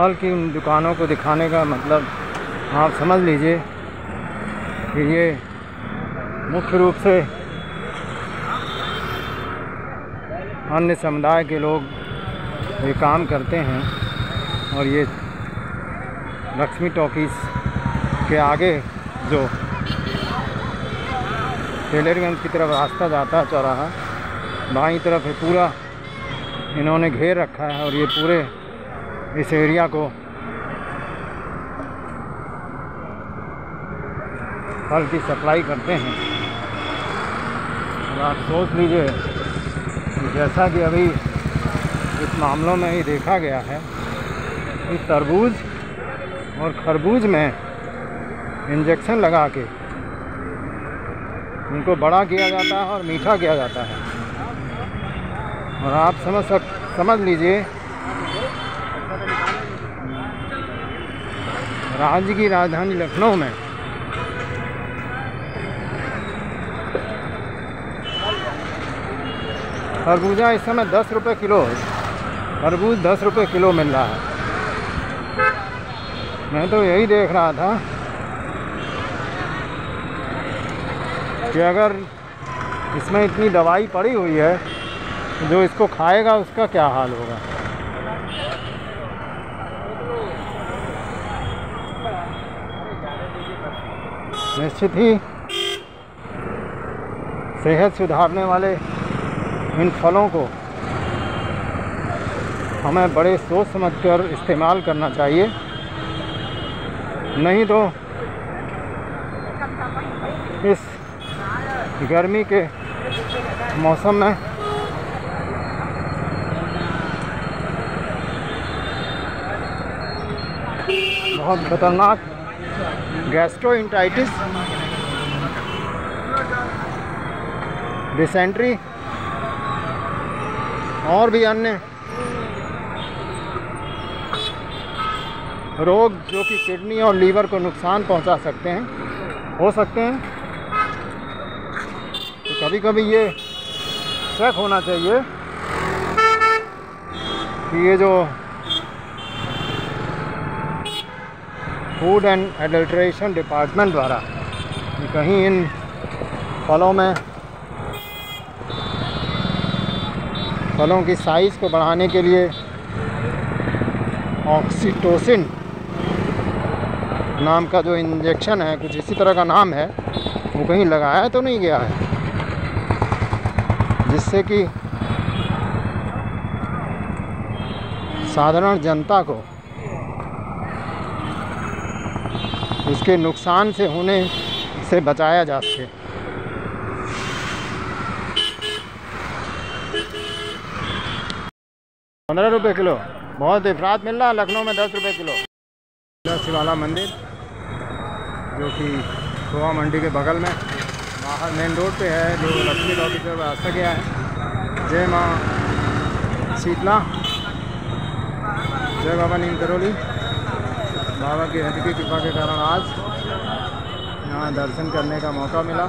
फल की उन दुकानों को दिखाने का मतलब आप समझ लीजिए कि ये मुख्य रूप से अन्य समुदाय के लोग ये काम करते हैं और ये लक्ष्मी टॉकीज़ के आगे जो टेलरगंज की तरफ़ रास्ता जाता चौराहा बाईं तरफ़ है पूरा इन्होंने घेर रखा है और ये पूरे इस एरिया को। फल की सप्लाई करते हैं। और आप सोच लीजिए, जैसा कि अभी इस मामलों में ही देखा गया है कि तरबूज और खरबूज में इंजेक्शन लगा के उनको बड़ा किया जाता है और मीठा किया जाता है। और आप समझ सक, समझ लीजिए राज्य की राजधानी लखनऊ में। खरबूजा इस समय दस रुपये किलो खरबूज दस रुपये किलो मिल रहा है। मैं तो यही देख रहा था कि अगर इसमें इतनी दवाई पड़ी हुई है, जो इसको खाएगा, उसका क्या हाल होगा? निश्चित ही सेहत सुधारने वाले इन फलों को हमें बड़े सोच समझ कर इस्तेमाल करना चाहिए। नहीं तो इस गर्मी के मौसम में बहुत खतरनाक गैस्ट्रोइंटाइटिस डिसेंट्री और भी अन्य रोग जो कि किडनी और लीवर को नुकसान पहुँचा सकते हैं। हो सकते हैं। तो कभी कभी ये चेक होना चाहिए कि ये जो फ़ूड एंड एडल्ट्रेशन डिपार्टमेंट द्वारा। कहीं इन फलों में, फलों की साइज़ को बढ़ाने के लिए ऑक्सीटोसिन नाम का जो इंजेक्शन है, कुछ इसी तरह का नाम है, वो कहीं लगाया तो नहीं गया है। जिससे कि साधारण जनता को उसके नुकसान से होने से बचाया जा सके। पंद्रह रुपये किलो। बहुत इफरात मिल रहा है लखनऊ में दस रुपये किलो। शिवाला मंदिर, जो कि गोवा मंडी के बगल में, बाहर मेन रोड पे है, जो लक्ष्मी टॉकी से रास्ता गया है। जय माँ, शीतला। जय बाबा नीम करोली। बाबा की हद की कृपा के कारण आज यहाँ दर्शन करने का मौका मिला।